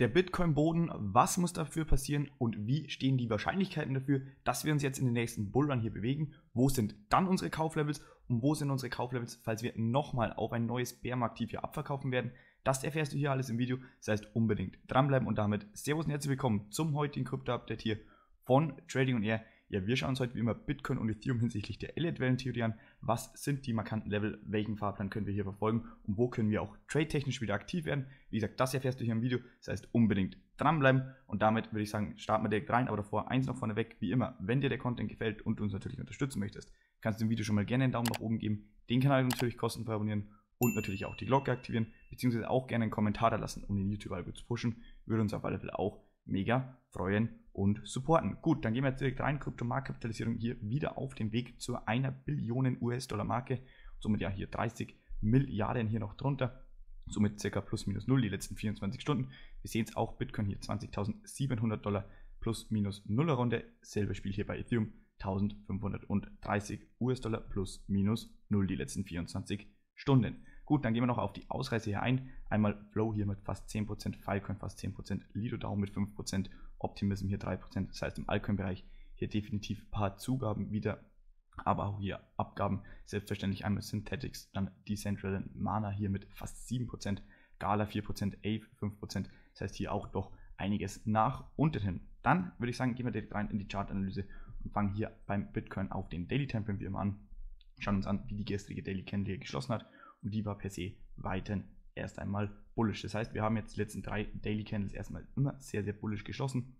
der Bitcoin-Boden, was muss dafür passieren und wie stehen die Wahrscheinlichkeiten dafür, dass wir uns jetzt in den nächsten Bullrun hier bewegen? Wo sind dann unsere Kauflevels und wo sind unsere Kauflevels, falls wir nochmal auf ein neues Bärmarkt-Tief hier abverkaufen werden? Das erfährst du hier alles im Video, das heißt unbedingt dranbleiben und damit Servus und herzlich willkommen zum heutigen Krypto-Update hier von Trading und Air. Ja, wir schauen uns heute wie immer Bitcoin und Ethereum hinsichtlich der Elliott-Wellentheorie an. Was sind die markanten Level? Welchen Fahrplan können wir hier verfolgen? Und wo können wir auch trade-technisch wieder aktiv werden? Wie gesagt, das erfährst du hier im Video. Das heißt, unbedingt dranbleiben. Und damit würde ich sagen, starten wir direkt rein. Aber davor eins noch vorneweg. Wie immer, wenn dir der Content gefällt und uns natürlich unterstützen möchtest, kannst du dem Video schon mal gerne einen Daumen nach oben geben, den Kanal natürlich kostenfrei abonnieren und natürlich auch die Glocke aktivieren, beziehungsweise auch gerne einen Kommentar da lassen, um den YouTube-Algorithmus zu pushen. Würde uns auf alle Fälle auch mega freuen und supporten. Gut, dann gehen wir jetzt direkt rein. Kryptomarktkapitalisierung hier wieder auf dem Weg zur einer Billionen US-Dollar-Marke. Somit ja hier 30 Milliarden hier noch drunter. Somit circa plus minus null die letzten 24 Stunden. Wir sehen es auch, Bitcoin hier 20.700 Dollar plus minus null Runde. Selbe Spiel hier bei Ethereum 1530 US-Dollar plus minus null die letzten 24 Stunden. Gut, dann gehen wir noch auf die Ausreise hier ein. Einmal Flow hier mit fast 10%, Filecoin fast 10%, Lido Down mit 5%, Optimism hier 3%. Das heißt im Altcoin-Bereich hier definitiv ein paar Zugaben wieder, aber auch hier Abgaben. Selbstverständlich einmal Synthetics, dann Decentral Mana hier mit fast 7%, Gala 4%, Ave 5%. Das heißt hier auch doch einiges nach unten hin. Dann würde ich sagen, gehen wir direkt rein in die Chartanalyse und fangen hier beim Bitcoin auf den Daily Time wie immer an. Schauen uns an, wie die gestrige Daily Candle geschlossen hat und die war per se weiterhin erst einmal bullish. Das heißt, wir haben jetzt die letzten drei Daily Candles erstmal immer sehr, sehr bullish geschlossen.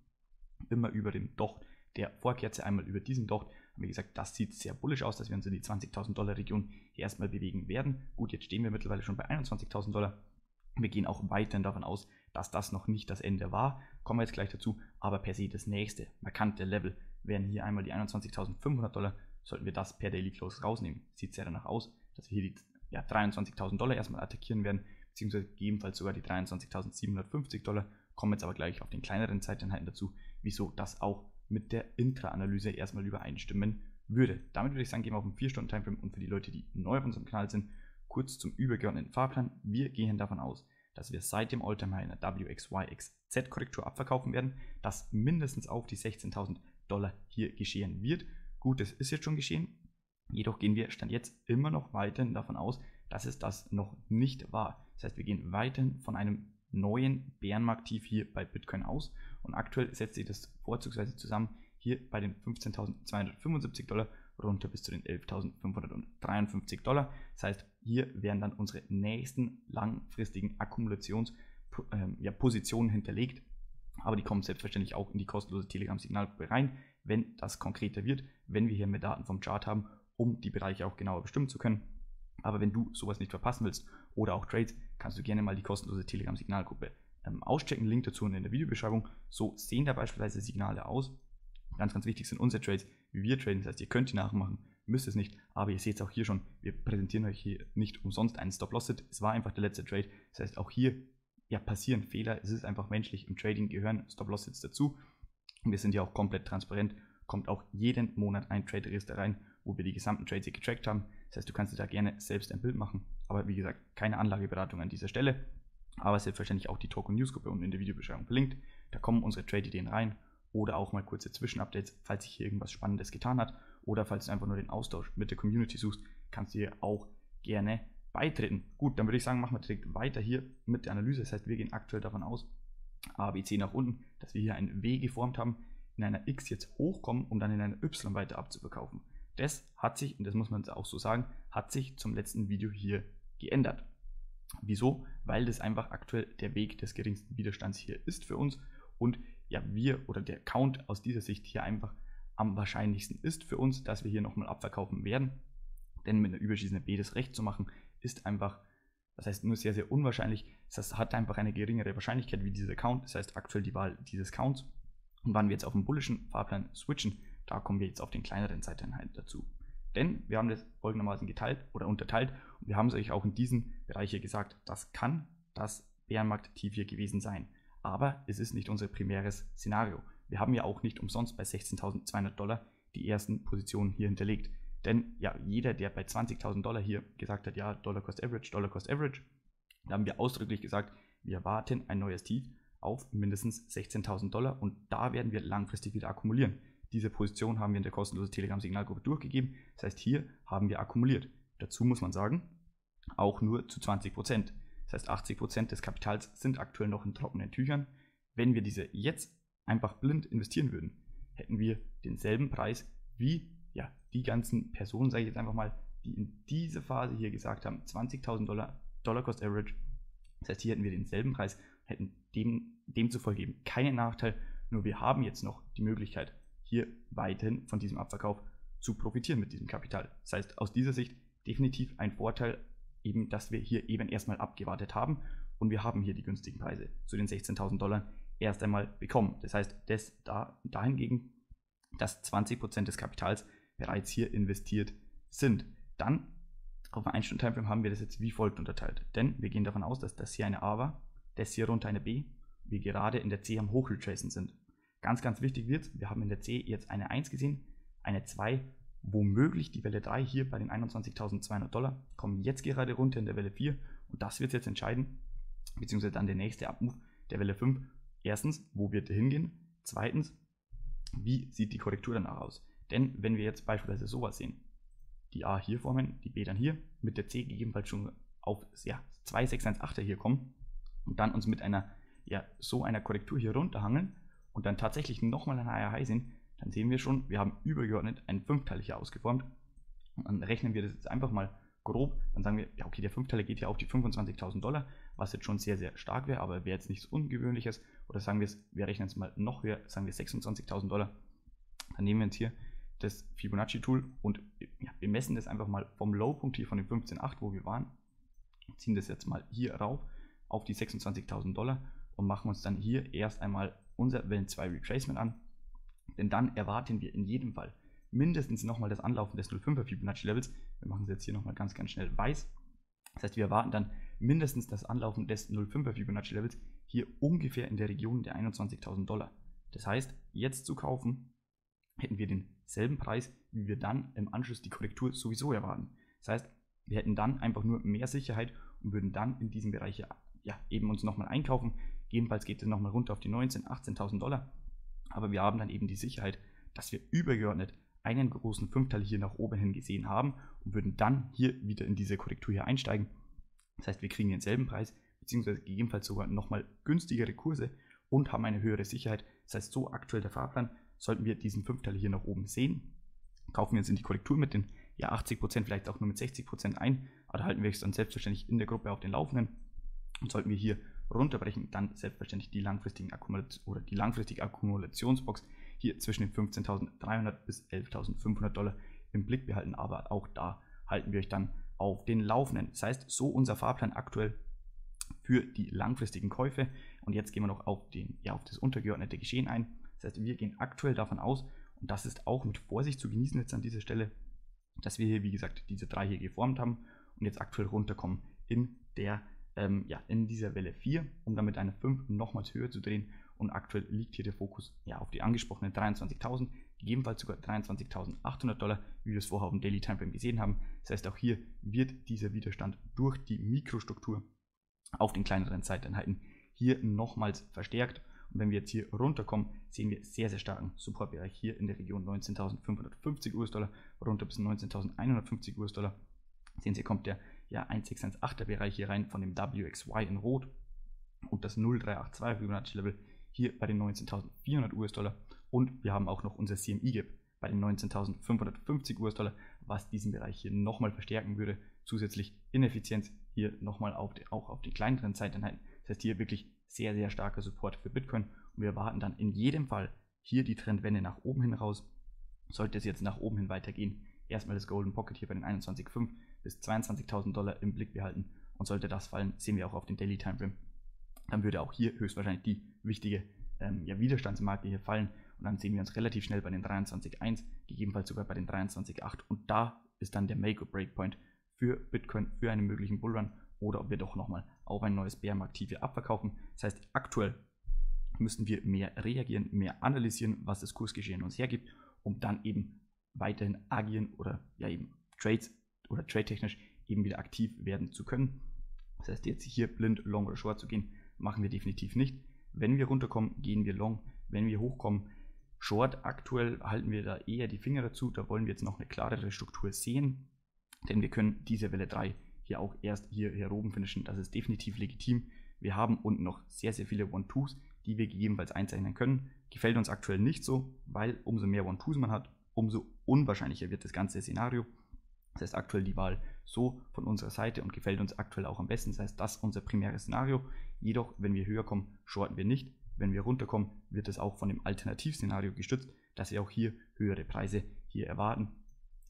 Immer über dem Docht der Vorkerze, einmal über diesen Docht. Wie gesagt, das sieht sehr bullish aus, dass wir uns in die 20.000 Dollar Region erstmal bewegen werden. Gut, jetzt stehen wir mittlerweile schon bei 21.000 Dollar. Wir gehen auch weiterhin davon aus, dass das noch nicht das Ende war. Kommen wir jetzt gleich dazu. Aber per se das nächste markante Level wären hier einmal die 21.500 Dollar. Sollten wir das per Daily Close rausnehmen, sieht sehr danach aus, dass wir hier die ja, 23.000 Dollar erstmal attackieren werden, beziehungsweise gegebenenfalls sogar die 23.750 Dollar. Kommen jetzt aber gleich auf den kleineren Zeiteinheiten dazu, wieso das auch mit der Intra-Analyse erstmal übereinstimmen würde. Damit würde ich sagen, gehen wir auf den 4-Stunden-Timeframe und für die Leute, die neu auf unserem Kanal sind, kurz zum übergeordneten Fahrplan. Wir gehen davon aus, dass wir seit dem Alltime High einer WXYXZ-Korrektur abverkaufen werden, dass mindestens auf die 16.000 Dollar hier geschehen wird. Gut, das ist jetzt schon geschehen. Jedoch gehen wir Stand jetzt immer noch weiterhin davon aus, dass es das noch nicht war. Das heißt, wir gehen weiterhin von einem neuen Bärenmarkt-Tief hier bei Bitcoin aus und aktuell setzt sich das vorzugsweise zusammen hier bei den 15.275 Dollar runter bis zu den 11.553 Dollar. Das heißt, hier werden dann unsere nächsten langfristigen Akkumulationspositionen ähm, ja, hinterlegt. Aber die kommen selbstverständlich auch in die kostenlose Telegram-Signalgruppe rein, wenn das konkreter wird, wenn wir hier mehr Daten vom Chart haben um die Bereiche auch genauer bestimmen zu können. Aber wenn du sowas nicht verpassen willst oder auch Trades, kannst du gerne mal die kostenlose Telegram-Signalgruppe ähm, auschecken. Link dazu in der Videobeschreibung. So sehen da beispielsweise Signale aus. Ganz, ganz wichtig sind unsere Trades, wie wir traden. Das heißt, ihr könnt die nachmachen, müsst es nicht. Aber ihr seht es auch hier schon, wir präsentieren euch hier nicht umsonst einen Stop-Loss-Sit. Es war einfach der letzte Trade. Das heißt, auch hier ja, passieren Fehler. Es ist einfach menschlich. Im Trading gehören Stop-Loss-Sits dazu. Und wir sind ja auch komplett transparent. Kommt auch jeden Monat ein Trade-Register rein wo wir die gesamten Trades hier getrackt haben. Das heißt, du kannst dir da gerne selbst ein Bild machen. Aber wie gesagt, keine Anlageberatung an dieser Stelle. Aber selbstverständlich auch die Token News Gruppe unten in der Videobeschreibung verlinkt. Da kommen unsere Trade-Ideen rein oder auch mal kurze Zwischenupdates, falls sich hier irgendwas Spannendes getan hat oder falls du einfach nur den Austausch mit der Community suchst, kannst du hier auch gerne beitreten. Gut, dann würde ich sagen, machen wir direkt weiter hier mit der Analyse. Das heißt, wir gehen aktuell davon aus, A, B, C nach unten, dass wir hier ein W geformt haben, in einer X jetzt hochkommen, um dann in einer Y weiter abzuverkaufen. Das hat sich, und das muss man auch so sagen, hat sich zum letzten Video hier geändert. Wieso? Weil das einfach aktuell der Weg des geringsten Widerstands hier ist für uns und ja, wir oder der Count aus dieser Sicht hier einfach am wahrscheinlichsten ist für uns, dass wir hier nochmal abverkaufen werden. Denn mit einer überschießenden B das Recht zu machen, ist einfach, das heißt nur sehr, sehr unwahrscheinlich. Das hat einfach eine geringere Wahrscheinlichkeit wie dieser Count. Das heißt aktuell die Wahl dieses Counts. Und wann wir jetzt auf den bullischen Fahrplan switchen, da kommen wir jetzt auf den kleineren Zeiteinheiten dazu. Denn wir haben das folgendermaßen geteilt oder unterteilt und wir haben es euch auch in diesem Bereich hier gesagt, das kann das Bärenmarkt-Tief hier gewesen sein. Aber es ist nicht unser primäres Szenario. Wir haben ja auch nicht umsonst bei 16.200 Dollar die ersten Positionen hier hinterlegt. Denn ja, jeder, der bei 20.000 Dollar hier gesagt hat, ja, Dollar Cost Average, Dollar Cost Average, da haben wir ausdrücklich gesagt, wir erwarten ein neues Tief auf mindestens 16.000 Dollar und da werden wir langfristig wieder akkumulieren. Diese Position haben wir in der kostenlosen Telegram-Signalgruppe durchgegeben. Das heißt, hier haben wir akkumuliert. Dazu muss man sagen, auch nur zu 20%. Das heißt, 80% des Kapitals sind aktuell noch in trockenen Tüchern. Wenn wir diese jetzt einfach blind investieren würden, hätten wir denselben Preis wie ja, die ganzen Personen, sage ich jetzt einfach mal, die in dieser Phase hier gesagt haben, 20.000 Dollar, Dollar Cost Average. Das heißt, hier hätten wir denselben Preis, hätten dem, demzufolge eben keinen Nachteil, nur wir haben jetzt noch die Möglichkeit, hier weiterhin von diesem Abverkauf zu profitieren mit diesem Kapital. Das heißt, aus dieser Sicht definitiv ein Vorteil, eben, dass wir hier eben erstmal abgewartet haben und wir haben hier die günstigen Preise zu den 16.000 Dollar erst einmal bekommen. Das heißt, das da, dahingegen, dass 20% des Kapitals bereits hier investiert sind. Dann auf einem 1 stunden timeframe haben wir das jetzt wie folgt unterteilt. Denn wir gehen davon aus, dass das hier eine A war, das hier runter eine B, wir gerade in der C am Hochretracen sind. Ganz, ganz wichtig wird, wir haben in der C jetzt eine 1 gesehen, eine 2, womöglich die Welle 3 hier bei den 21.200 Dollar, kommen jetzt gerade runter in der Welle 4 und das wird jetzt entscheiden, beziehungsweise dann der nächste Abmove der Welle 5. Erstens, wo wird er hingehen? Zweitens, wie sieht die Korrektur danach aus? Denn wenn wir jetzt beispielsweise sowas sehen, die A hier formen, die B dann hier, mit der C gegebenenfalls schon auf ja, 2618er hier kommen und dann uns mit einer, ja, so einer Korrektur hier runterhangeln und dann tatsächlich nochmal ein Higher High sehen, dann sehen wir schon, wir haben übergeordnet einen Fünfteil hier ausgeformt. Und dann rechnen wir das jetzt einfach mal grob, dann sagen wir, ja okay, der Fünfteil geht hier auf die 25.000 Dollar, was jetzt schon sehr, sehr stark wäre, aber wäre jetzt nichts Ungewöhnliches. Oder sagen wir es, wir rechnen es mal noch höher, sagen wir 26.000 Dollar. Dann nehmen wir jetzt hier das Fibonacci-Tool und ja, wir messen das einfach mal vom Low-Punkt hier von den 15,8, wo wir waren, ziehen das jetzt mal hier rauf auf die 26.000 Dollar und machen uns dann hier erst einmal unser Wellen 2 Retracement an. Denn dann erwarten wir in jedem Fall mindestens nochmal das Anlaufen des 0,5er Fibonacci Levels. Wir machen es jetzt hier nochmal ganz, ganz schnell weiß. Das heißt, wir erwarten dann mindestens das Anlaufen des 0,5er Fibonacci Levels hier ungefähr in der Region der 21.000 Dollar. Das heißt, jetzt zu kaufen, hätten wir denselben Preis, wie wir dann im Anschluss die Korrektur sowieso erwarten. Das heißt, wir hätten dann einfach nur mehr Sicherheit und würden dann in diesem Bereich ja, eben uns nochmal einkaufen. Gegebenenfalls geht es nochmal runter auf die 19.000, 18.000 Dollar. Aber wir haben dann eben die Sicherheit, dass wir übergeordnet einen großen Fünfteil hier nach oben hin gesehen haben und würden dann hier wieder in diese Korrektur hier einsteigen. Das heißt, wir kriegen denselben Preis, beziehungsweise gegebenenfalls sogar nochmal günstigere Kurse und haben eine höhere Sicherheit. Das heißt, so aktuell der Fahrplan, sollten wir diesen Fünfteil hier nach oben sehen, kaufen wir uns in die Korrektur mit den ja, 80%, vielleicht auch nur mit 60% ein, aber da halten wir es dann selbstverständlich in der Gruppe auf den Laufenden. Und sollten wir hier runterbrechen, dann selbstverständlich die langfristigen oder die langfristige Akkumulationsbox hier zwischen den 15.300 bis 11.500 Dollar im Blick behalten. Aber auch da halten wir euch dann auf den Laufenden. Das heißt, so unser Fahrplan aktuell für die langfristigen Käufe. Und jetzt gehen wir noch auf, den, ja, auf das untergeordnete Geschehen ein. Das heißt, wir gehen aktuell davon aus, und das ist auch mit Vorsicht zu genießen jetzt an dieser Stelle, dass wir hier, wie gesagt, diese drei hier geformt haben und jetzt aktuell runterkommen in der ähm, ja, in dieser Welle 4, um damit eine 5 nochmals höher zu drehen. Und aktuell liegt hier der Fokus ja, auf die angesprochenen 23.000, gegebenenfalls sogar 23.800 Dollar, wie wir es vorher auf dem Daily Timeframe gesehen haben. Das heißt, auch hier wird dieser Widerstand durch die Mikrostruktur auf den kleineren Zeiteinheiten hier nochmals verstärkt. Und wenn wir jetzt hier runterkommen, sehen wir sehr, sehr starken Supportbereich hier in der Region 19.550 US-Dollar runter bis 19.150 US-Dollar. Sehen Sie, kommt der ja, 1618er Bereich hier rein von dem WXY in Rot und das 0382 Fibonacci Level hier bei den 19.400 US-Dollar und wir haben auch noch unser CMI-Gap bei den 19.550 US-Dollar, was diesen Bereich hier nochmal verstärken würde. Zusätzlich Ineffizienz hier nochmal auf die, auch auf die kleineren Zeiteinheiten. Das heißt hier wirklich sehr, sehr starker Support für Bitcoin und wir erwarten dann in jedem Fall hier die Trendwende nach oben hin raus. Sollte es jetzt nach oben hin weitergehen, erstmal das Golden Pocket hier bei den 21,5 bis 22.000 Dollar im Blick behalten. Und sollte das fallen, sehen wir auch auf den Daily Timeframe. Dann würde auch hier höchstwahrscheinlich die wichtige ähm, ja, Widerstandsmarke hier fallen. Und dann sehen wir uns relativ schnell bei den 23.1, gegebenenfalls sogar bei den 23.8. Und da ist dann der Make-or-Break-Point für Bitcoin, für einen möglichen Bullrun oder ob wir doch nochmal auf ein neues Bärmarkt hier abverkaufen. Das heißt, aktuell müssen wir mehr reagieren, mehr analysieren, was das Kursgeschehen uns hergibt, um dann eben weiterhin agieren oder ja eben Trades oder trade-technisch eben wieder aktiv werden zu können. Das heißt, jetzt hier blind long oder short zu gehen, machen wir definitiv nicht. Wenn wir runterkommen, gehen wir long. Wenn wir hochkommen, short. Aktuell halten wir da eher die Finger dazu. Da wollen wir jetzt noch eine klarere Struktur sehen. Denn wir können diese Welle 3 hier auch erst hier, hier oben finishen. Das ist definitiv legitim. Wir haben unten noch sehr, sehr viele One-Twos, die wir gegebenenfalls einzeichnen können. Gefällt uns aktuell nicht so, weil umso mehr One-Twos man hat, umso unwahrscheinlicher wird das ganze Szenario. Das heißt aktuell die Wahl so von unserer Seite und gefällt uns aktuell auch am besten. Das heißt, das ist unser primäres Szenario. Jedoch, wenn wir höher kommen, shorten wir nicht. Wenn wir runterkommen, wird es auch von dem Alternativszenario gestützt, dass wir auch hier höhere Preise hier erwarten.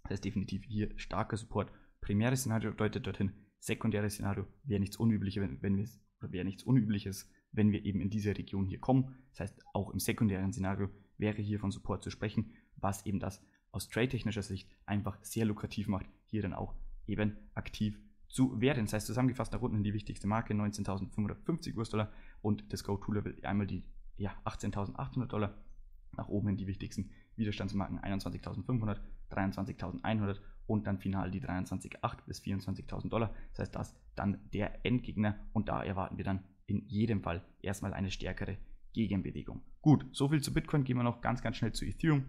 Das heißt definitiv hier starker Support. Primäres Szenario deutet dorthin. Sekundäres Szenario wäre nichts Unübliches, wenn, wenn wir wäre nichts Unübliches, wenn wir eben in diese Region hier kommen. Das heißt, auch im sekundären Szenario wäre hier von Support zu sprechen, was eben das aus trade-technischer Sicht einfach sehr lukrativ macht, hier dann auch eben aktiv zu werden. Das heißt, zusammengefasst nach unten die wichtigste Marke 19.550 US-Dollar und das Go-To-Level einmal die ja, 18.800 Dollar. Nach oben hin die wichtigsten Widerstandsmarken 21.500, 23.100 und dann final die 23.800 bis 24.000 Dollar. Das heißt, das dann der Endgegner und da erwarten wir dann in jedem Fall erstmal eine stärkere Gegenbewegung. Gut, soviel zu Bitcoin. Gehen wir noch ganz, ganz schnell zu Ethereum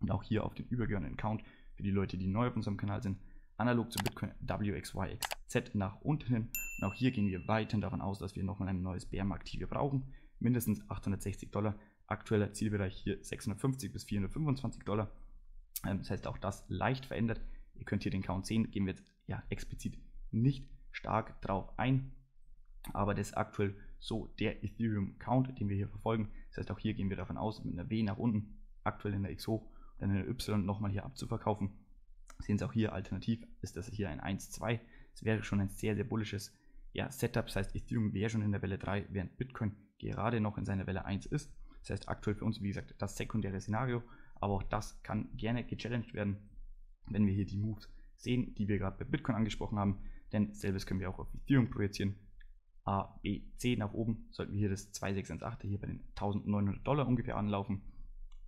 und auch hier auf den übergeordneten Count für die Leute, die neu auf unserem Kanal sind. Analog zu Bitcoin WXYXZ nach unten hin. Und auch hier gehen wir weiterhin davon aus, dass wir nochmal ein neues Bärmarkt hier brauchen. Mindestens 860 Dollar. Aktueller Zielbereich hier 650 bis 425 Dollar. Ähm, das heißt auch das leicht verändert. Ihr könnt hier den Count sehen. Gehen wir jetzt ja explizit nicht stark drauf ein. Aber das ist aktuell so der Ethereum Count, den wir hier verfolgen. Das heißt auch hier gehen wir davon aus, mit einer W nach unten, aktuell in der X hoch, dann in Y nochmal hier abzuverkaufen. Sehen Sie auch hier alternativ, ist das hier ein 1-2. Das wäre schon ein sehr, sehr bullisches ja, Setup. Das heißt, Ethereum wäre schon in der Welle 3, während Bitcoin gerade noch in seiner Welle 1 ist. Das heißt, aktuell für uns, wie gesagt, das sekundäre Szenario. Aber auch das kann gerne gechallenged werden, wenn wir hier die Moves sehen, die wir gerade bei Bitcoin angesprochen haben. Denn selbes können wir auch auf Ethereum projizieren. A, B, C nach oben sollten wir hier das 2618 hier bei den 1900 Dollar ungefähr anlaufen.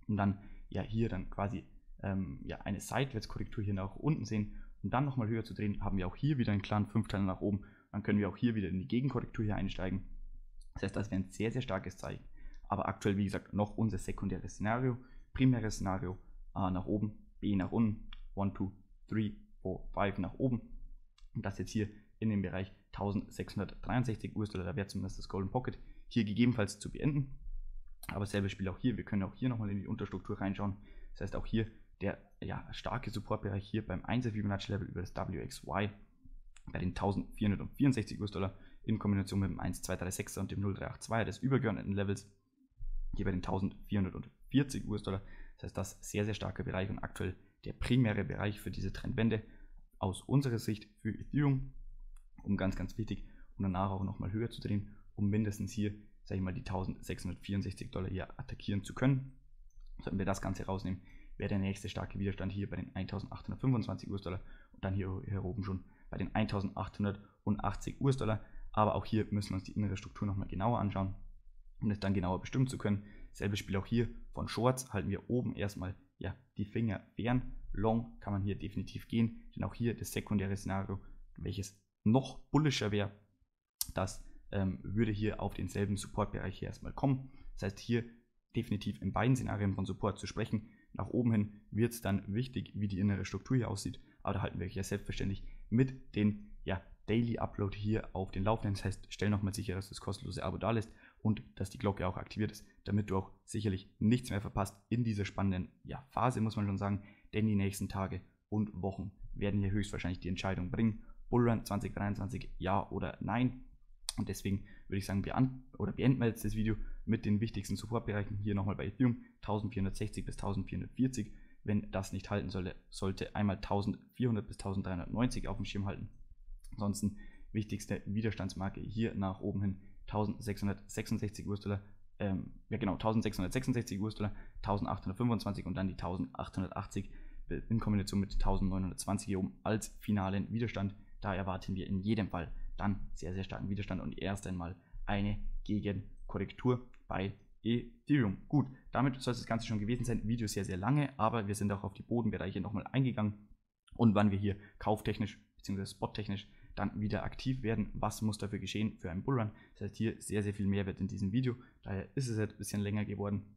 Und dann ja hier dann quasi ähm, ja, eine Seitwärtskorrektur hier nach unten sehen und dann nochmal höher zu drehen, haben wir auch hier wieder einen klaren Fünfteiler nach oben. Dann können wir auch hier wieder in die Gegenkorrektur hier einsteigen. Das heißt, das wäre ein sehr, sehr starkes Zeichen. Aber aktuell, wie gesagt, noch unser sekundäres Szenario. Primäres Szenario A nach oben, B nach unten, 1, 2, 3, 4, 5 nach oben. Und das jetzt hier in dem Bereich 1663 US-Dollar, da wäre zumindest das Golden Pocket hier gegebenenfalls zu beenden. Aber selbe Spiel auch hier. Wir können auch hier nochmal in die Unterstruktur reinschauen. Das heißt, auch hier der ja, starke Supportbereich hier beim 1 Fibonacci Level über das WXY bei den 1464 US-Dollar in Kombination mit dem 1236er und dem 0382er des übergeordneten Levels hier bei den 1440 US-Dollar. Das heißt, das sehr, sehr starker Bereich und aktuell der primäre Bereich für diese Trendwende aus unserer Sicht für Ethereum, um ganz, ganz wichtig, um danach auch nochmal höher zu drehen, um mindestens hier, sage ich mal, die 1664 Dollar hier attackieren zu können. Sollten wir das Ganze rausnehmen, wäre der nächste starke Widerstand hier bei den 1825 US-Dollar und dann hier, hier oben schon bei den 1880 US-Dollar. Aber auch hier müssen wir uns die innere Struktur nochmal genauer anschauen, um das dann genauer bestimmen zu können. Selbes Spiel auch hier von Shorts halten wir oben erstmal ja, die Finger fern. Long kann man hier definitiv gehen, denn auch hier das sekundäre Szenario, welches noch bullischer wäre, das ähm, würde hier auf denselben Supportbereich hier erstmal kommen. Das heißt, hier definitiv in beiden Szenarien von Support zu sprechen. Nach oben hin wird es dann wichtig, wie die innere Struktur hier aussieht. Aber da halten wir euch ja selbstverständlich mit den ja, Daily Upload hier auf den Laufenden. Das heißt, stell nochmal sicher, dass das kostenlose Abo da ist und dass die Glocke auch aktiviert ist, damit du auch sicherlich nichts mehr verpasst in dieser spannenden ja, Phase, muss man schon sagen. Denn die nächsten Tage und Wochen werden hier höchstwahrscheinlich die Entscheidung bringen. Bullrun 2023, ja oder nein. Und deswegen würde ich sagen, beant oder beenden wir jetzt das Video mit den wichtigsten Supportbereichen. Hier nochmal bei Ethereum 1460 bis 1440. Wenn das nicht halten sollte, sollte einmal 1400 bis 1390 auf dem Schirm halten. Ansonsten wichtigste Widerstandsmarke hier nach oben hin 1666 US-Dollar. Ähm, ja genau, 1666 US-Dollar, 1825 und dann die 1880 in Kombination mit 1920 hier oben als finalen Widerstand. Da erwarten wir in jedem Fall dann sehr, sehr starken Widerstand und erst einmal eine Gegenkorrektur bei Ethereum. Gut, damit soll es das Ganze schon gewesen sein. Video sehr, sehr lange, aber wir sind auch auf die Bodenbereiche nochmal eingegangen und wann wir hier kauftechnisch bzw. spottechnisch dann wieder aktiv werden. Was muss dafür geschehen für einen Bullrun? Das heißt hier sehr, sehr viel Mehrwert in diesem Video. Daher ist es jetzt ein bisschen länger geworden.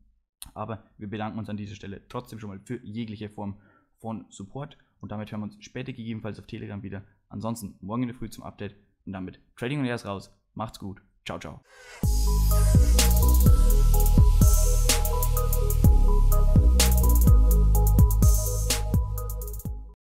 Aber wir bedanken uns an dieser Stelle trotzdem schon mal für jegliche Form von Support. Und damit hören wir uns später gegebenenfalls auf Telegram wieder. Ansonsten morgen in der Früh zum Update. Und damit Trading und erst raus. Macht's gut. Ciao, ciao.